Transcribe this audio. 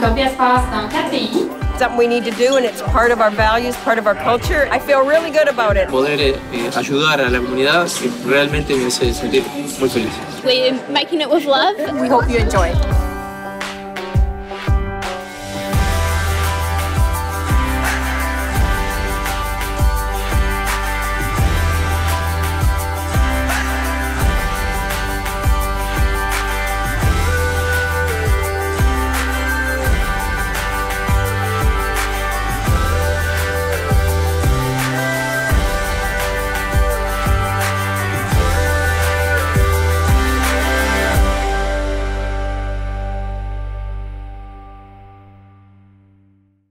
donc espace dans quatre pays. Something we need to do and it's part of our values, part of our culture. I feel really good about it. Poder eh, ayudar a la comunidad realmente me hace sentir muy feliz. We're making it with love. We hope you enjoy.